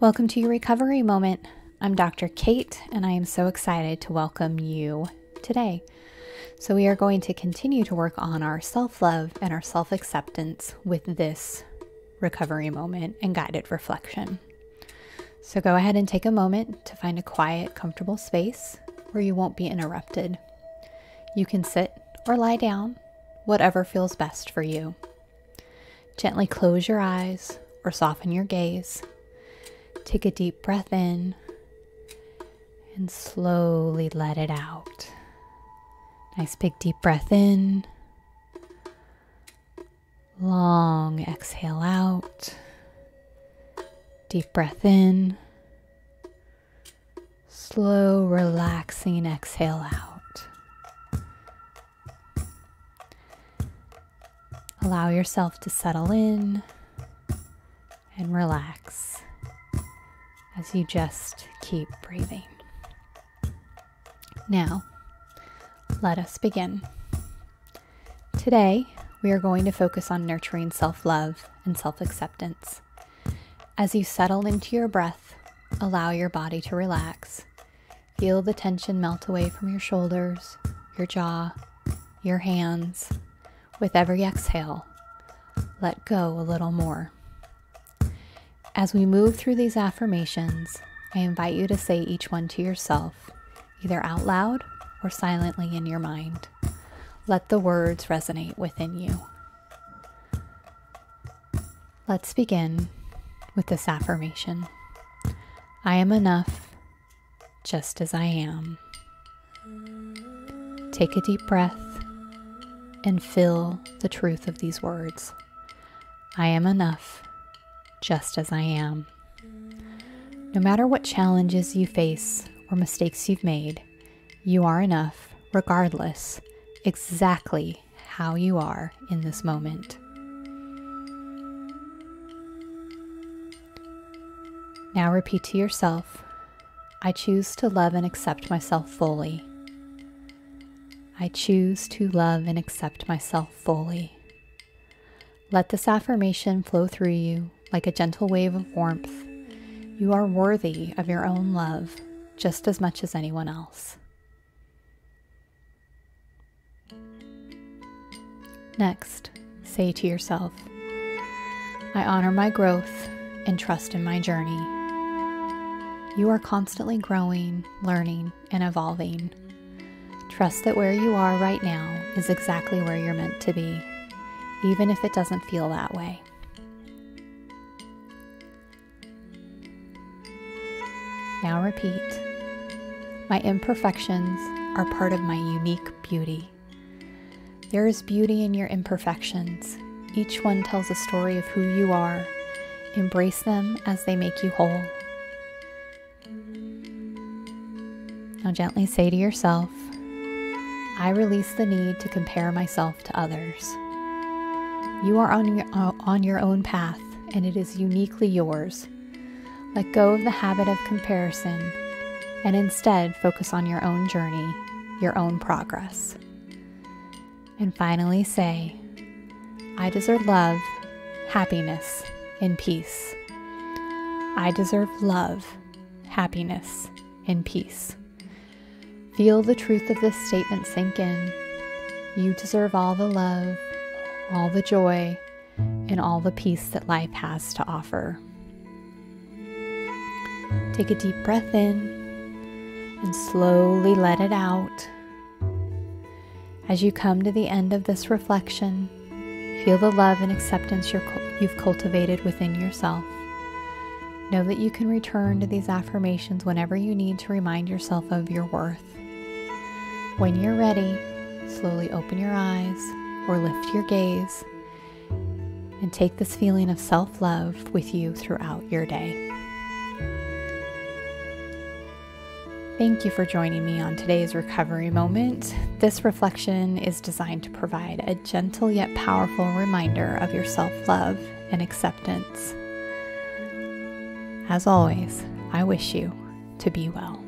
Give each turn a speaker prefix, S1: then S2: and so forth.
S1: Welcome to your recovery moment. I'm Dr. Kate, and I am so excited to welcome you today. So, we are going to continue to work on our self love and our self acceptance with this recovery moment and guided reflection. So, go ahead and take a moment to find a quiet, comfortable space where you won't be interrupted. You can sit or lie down, whatever feels best for you. Gently close your eyes or soften your gaze Take a deep breath in and slowly let it out. Nice big deep breath in. Long exhale out. Deep breath in. Slow, relaxing exhale out. Allow yourself to settle in and relax as you just keep breathing. Now, let us begin. Today, we are going to focus on nurturing self love and self acceptance. As you settle into your breath, allow your body to relax. Feel the tension melt away from your shoulders, your jaw, your hands. With every exhale, let go a little more. As we move through these affirmations, I invite you to say each one to yourself, either out loud or silently in your mind. Let the words resonate within you. Let's begin with this affirmation I am enough just as I am. Take a deep breath and feel the truth of these words. I am enough just as I am. No matter what challenges you face or mistakes you've made, you are enough, regardless, exactly how you are in this moment. Now repeat to yourself I choose to love and accept myself fully. I choose to love and accept myself fully. Let this affirmation flow through you like a gentle wave of warmth. You are worthy of your own love just as much as anyone else. Next, say to yourself, I honor my growth and trust in my journey. You are constantly growing, learning, and evolving. Trust that where you are right now is exactly where you're meant to be, even if it doesn't feel that way. Now repeat. My imperfections are part of my unique beauty. There is beauty in your imperfections. Each one tells a story of who you are. Embrace them as they make you whole. Now, gently say to yourself, I release the need to compare myself to others. You are on your, on your own path, and it is uniquely yours. Let go of the habit of comparison and instead focus on your own journey, your own progress. And finally say, I deserve love, happiness, and peace. I deserve love, happiness, and peace. Feel the truth of this statement sink in. You deserve all the love, all the joy, and all the peace that life has to offer. Take a deep breath in and slowly let it out. As you come to the end of this reflection, feel the love and acceptance you've cultivated within yourself. Know that you can return to these affirmations whenever you need to remind yourself of your worth. When you're ready, slowly open your eyes or lift your gaze and take this feeling of self love with you throughout your day. Thank you for joining me on today's recovery moment. This reflection is designed to provide a gentle yet powerful reminder of your self love and acceptance. As always, I wish you to be well.